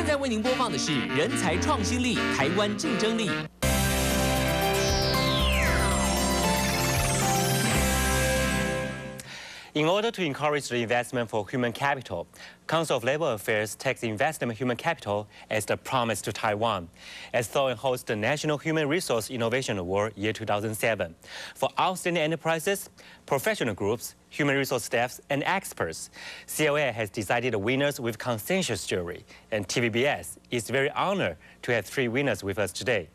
现在为您播放的是《人才创新力，台湾竞争力》。In order to encourage the investment for human capital, Council of Labor Affairs takes investment in human capital as the promise to Taiwan, as it hosts the National Human Resource Innovation Award year 2007 for outstanding enterprises, professional groups, human resource staffs, and experts. COA has decided the winners with consensus jury, and TVBS is very honored to have three winners with us today.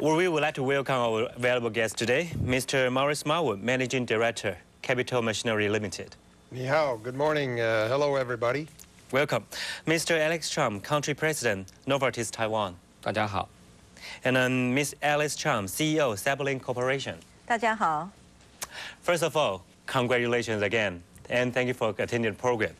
We would like to welcome our valuable guest today, Mr. Maurice Marwood, Managing Director, Capital Machinery Limited. Ni hao. Good morning. Uh, hello, everybody. Welcome. Mr. Alex Chum, Country President, Novartis Taiwan. 大家好。And um, Ms. Alice Chang, CEO, CyberLink Corporation. first of all, congratulations again and thank you for attending the program.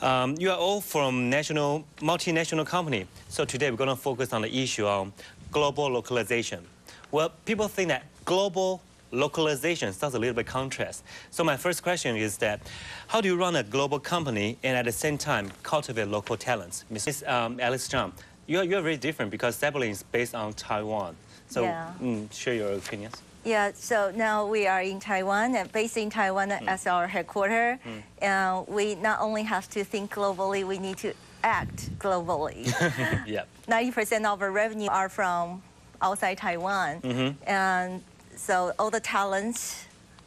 Um, you are all from national, multinational company, so today we're going to focus on the issue of global localization. Well, people think that global localization sounds a little bit contrast. So my first question is that, how do you run a global company and at the same time cultivate local talents? Mrs. Um, Alice Chang, you're, you're very different because CyberLink is based on Taiwan. So Yeah. mm, share your opinions. Yeah, so now we are in Taiwan and based in Taiwan uh, mm. as our headquarters. And mm. uh, we not only have to think globally, we need to act globally. yeah. 90% of our revenue are from outside Taiwan. Mm-hmm. And so all the talents,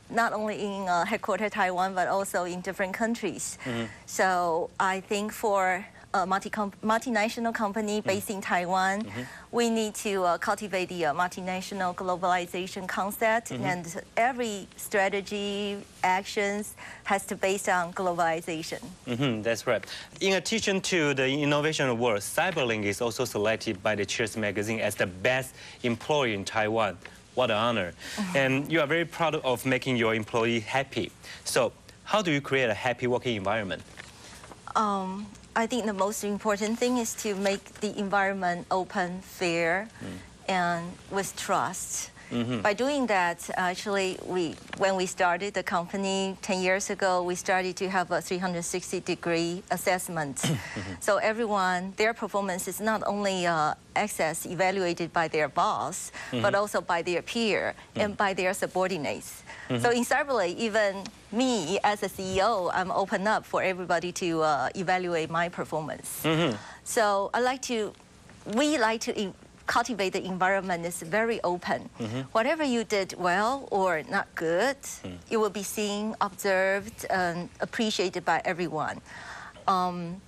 not only in uh, headquarters Taiwan, but also in different countries. So I think for a multi multinational company based in Taiwan, we need to uh, cultivate the uh, multinational globalization concept, and every strategy, actions has to based on globalization. hmm that's right. In addition to the Innovation Award, Cyberlink is also selected by the Cheers magazine as the best employer in Taiwan. What an honor. And you are very proud of making your employee happy. So how do you create a happy working environment? Um, I think the most important thing is to make the environment open, fair, and with trust. Mm-hmm. By doing that, actually, we when we started the company 10 years ago, we started to have a 360 degree assessment. Mm-hmm. so everyone, their performance is not only uh, access evaluated by their boss, mm-hmm. but also by their peer mm. and by their subordinates. So in CyberLink, even me as a CEO, I'm open up for everybody to uh, evaluate my performance. So I like to, we like to cultivate the environment is very open. Mm-hmm. Whatever you did well or not good, mm. it will be seen, observed, and appreciated by everyone. Um,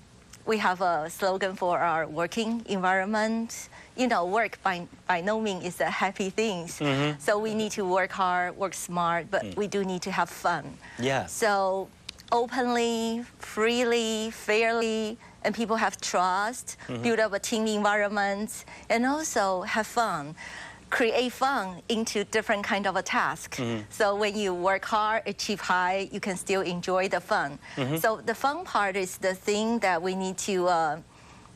we have a slogan for our working environment. You know, work by, by no means is a happy thing. Mm-hmm. So we need to work hard, work smart, but mm. we do need to have fun. Yeah. So openly, freely, fairly, and people have trust, mm-hmm. build up a team environment, and also have fun. Create fun into different kind of a task. Mm-hmm. So when you work hard, achieve high, you can still enjoy the fun. Mm-hmm. So the fun part is the thing that we need to, uh,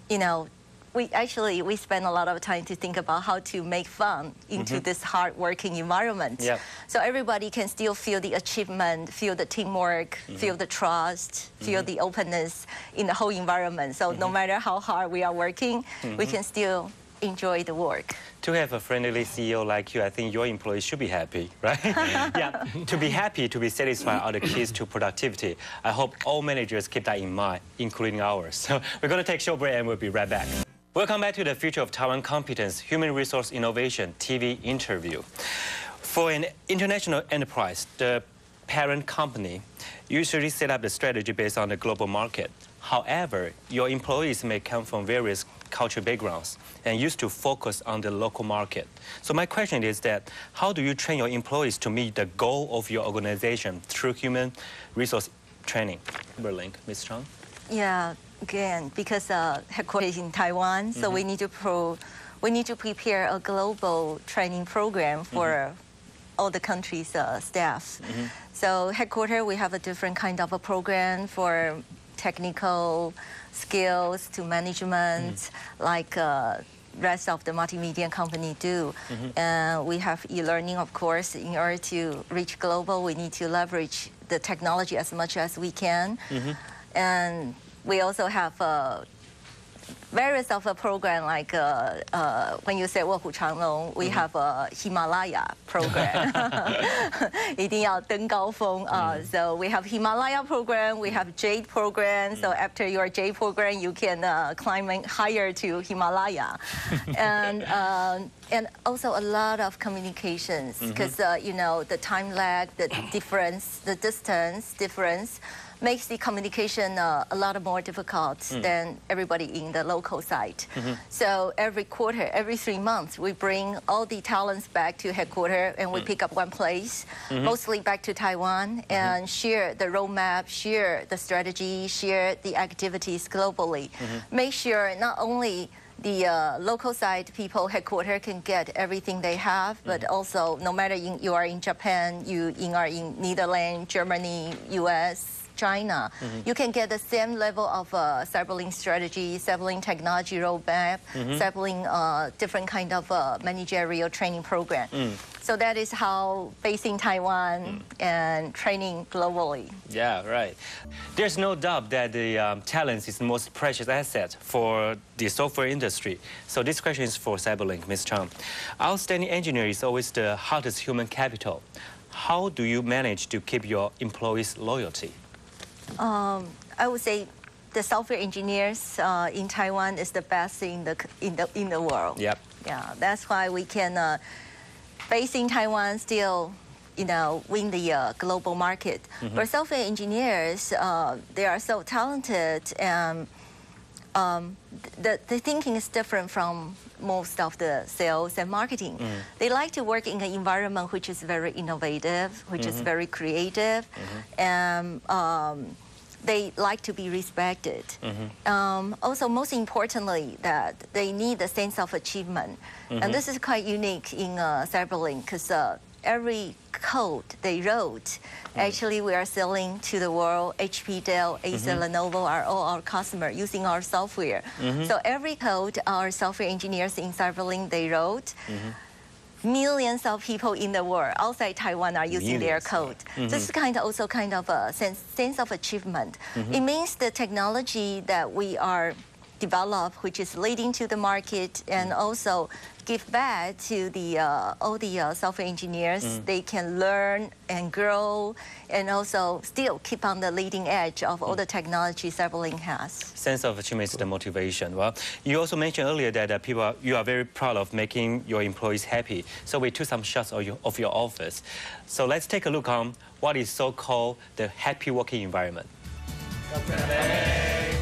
you know, we actually we spend a lot of time to think about how to make fun into mm-hmm. this hard working environment. Yep. So everybody can still feel the achievement, feel the teamwork, mm-hmm. feel the trust, feel mm-hmm. the openness in the whole environment. So no matter how hard we are working, we can still enjoy the work. To have a friendly CEO like you, I think your employees should be happy, right? yeah. To be happy, to be satisfied are the keys to productivity. I hope all managers keep that in mind, including ours. So we're going to take a short break and we'll be right back. Welcome back to the Future of Taiwan Competence Human Resource Innovation TV interview. For an international enterprise, the parent company usually set up the strategy based on the global market. However, your employees may come from various cultural backgrounds and used to focus on the local market. So my question is that how do you train your employees to meet the goal of your organization through human resource training? Berlink, Ms. Chang? Yeah, again, because uh, headquarters in Taiwan, so we need to pro, we need to prepare a global training program for all the country's uh, staff. So headquarters, we have a different kind of a program for technical skills to management, like. Uh, rest of the multimedia company do. Uh, we have e-learning, of course. In order to reach global, we need to leverage the technology as much as we can. And we also have uh, various of a program like uh, uh, when you say 卧虎藏龙, we have a Himalaya program. 一定要登高峰. Uh, so we have Himalaya program, we have Jade program. So after your Jade program, you can uh, climb higher to Himalaya. and um, and also a lot of communications because uh, you know the time lag, the difference, the distance difference makes the communication uh, a lot more difficult mm. than everybody in the local site. Mm-hmm. So every quarter, every three months, we bring all the talents back to headquarters and we mm. pick up one place, mm-hmm. mostly back to Taiwan, mm-hmm. and share the roadmap, share the strategy, share the activities globally. Make sure not only the uh, local side people headquarters can get everything they have, but also no matter in, you are in Japan, you in are in Netherlands, Germany, U.S., China, you can get the same level of uh, Cyberlink strategy, Cyberlink technology roadmap, Cyberlink uh, different kind of uh, managerial training program. So that is how facing Taiwan and training globally. Yeah, right. There's no doubt that the um, talent is the most precious asset for the software industry. So this question is for Cyberlink, Ms. Chang. Outstanding engineer is always the hottest human capital. How do you manage to keep your employees' loyalty? Um, I would say the software engineers uh, in Taiwan is the best in the in the in the world. Yep. Yeah, that's why we can, uh, based in Taiwan, still, you know, win the uh, global market. But software engineers, uh, they are so talented, and um, the the thinking is different from most of the sales and marketing. They like to work in an environment which is very innovative, which is very creative, and um, they like to be respected. Um, also, most importantly, that they need a sense of achievement, and this is quite unique in uh, Cyberlink because uh, every code they wrote, mm. actually we are selling to the world. HP, Dell, Acer, mm-hmm. Lenovo are all our customer using our software. Mm-hmm. So every code our software engineers in Cyberlink they wrote. Mm-hmm. Millions of people in the world outside Taiwan are using their Millions. code. This is kind of also kind of a sense, sense of achievement. It means the technology that we are develop, which is leading to the market, and also give back to the uh, all the uh, software engineers. They can learn and grow, and also still keep on the leading edge of all the technology Cyberlink has. sense of achievement is the motivation. Well, you also mentioned earlier that uh, people are, you are very proud of making your employees happy. So we took some shots of your, of your office. So let's take a look on what is so-called the happy working environment. AAA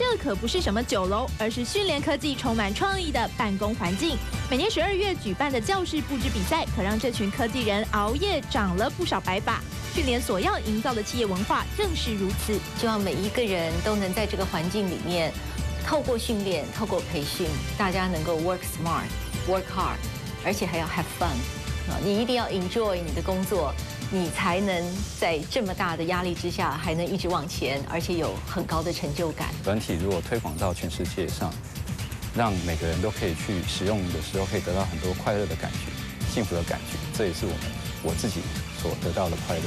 这可不是什么酒楼，而是训练科技充满创意的办公环境。每年十二月举办的教室布置比赛，可让这群科技人熬夜长了不少白发。训练所要营造的企业文化正是如此。希望每一个人都能在这个环境里面，透过训练，透过培训，大家能够 work smart, work hard，而且还要 have fun。你一定要 enjoy 你的工作，你才能在这么大的压力之下，还能一直往前，而且有很高的成就感。软体如果推广到全世界上，让每个人都可以去使用的时候，可以得到很多快乐的感觉、幸福的感觉，这也是我们我自己所得到的快乐。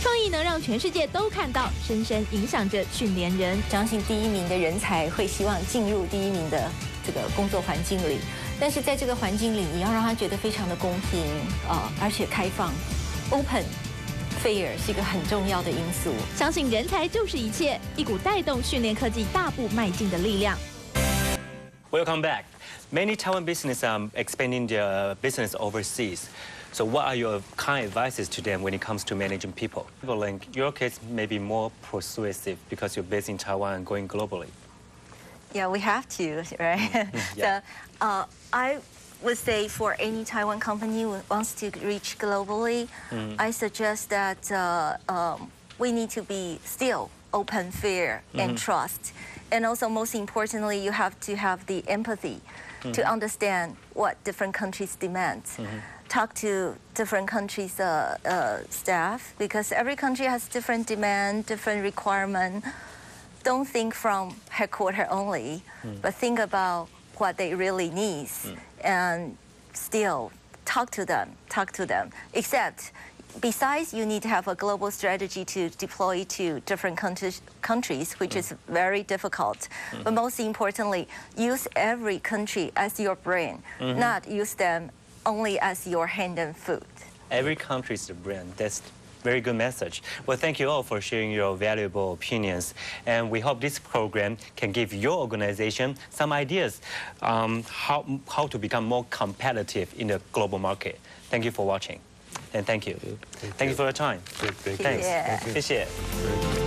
创意能让全世界都看到，深深影响着训练人。相信第一名的人才会希望进入第一名的这个工作环境里，但是在这个环境里，你要让他觉得非常的公平啊、而且开放，open。fair 是一个很重要的因素。相信人才就是一切，一股带动训练科技大步迈进的力量。 Welcome back. Many Taiwan businesses are expanding their business overseas. So what are your kind advices to them when it comes to managing people? Like your case may be more persuasive because you're based in Taiwan and going globally. Yeah, we have to, right? yeah. so, uh, I would say for any Taiwan company who wants to reach globally, I suggest that uh, um, we need to be still open, fair, and trust. And also, most importantly, you have to have the empathy to understand what different countries demand. Talk to different countries' uh, uh, staff because every country has different demand, different requirement. Don't think from headquarters only, but think about what they really need mm. and still talk to them, talk to them. Except besides, you need to have a global strategy to deploy to different countries, countries which mm. is very difficult. Mm-hmm. But most importantly, use every country as your brain, mm-hmm. not use them only as your hand and foot. Every country is a brand. That's very good message. Well, thank you all for sharing your valuable opinions. And we hope this program can give your organization some ideas um, how, how to become more competitive in the global market. Thank you for watching. And thank you. Thank, you. for your time. Thank you. Thanks. Yeah. 谢谢。